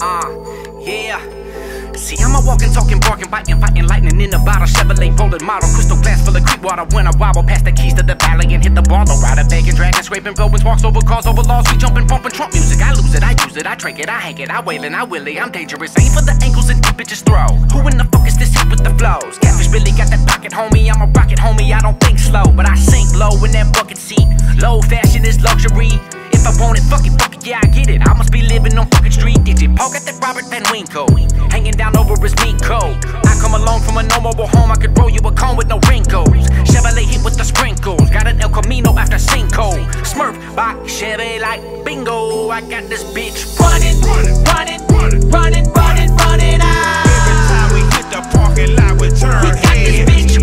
Uh, yeah. See, I'm a walking, talking, barking, biting, fighting lightning in a bottle. Chevrolet rolling model, crystal glass full of creek water. When I wobble past the keys to the valley and hit the ball, rider begging, dragging, scraping, blowing, walks over cars, over laws. We jumping, bumping, Trunk Muzik. I lose it, I use it, I drink it, I hang it, I wail it, I will it. I'm dangerous, ain't for the ankles and deep bitches throw. Who in the fuck is this hit with the flows? Catfish really got that pocket, homie. I'm a rocket, homie. I don't think slow, but I sink low in that bucket seat. Low fashion is luxury. If I want it, fuck it, fuck it, yeah, I get it. I must be living on and Winko. Hanging down over his Nico. I come alone from a no mobile home, I could roll you a cone with no wrinkles. Chevrolet heat with the sprinkles. Got an El Camino after Cinco. Smurf by Chevy like bingo. I got this bitch running, running, running, running, running, running, running out. Every time we hit the parking lot, we turn we got this bitch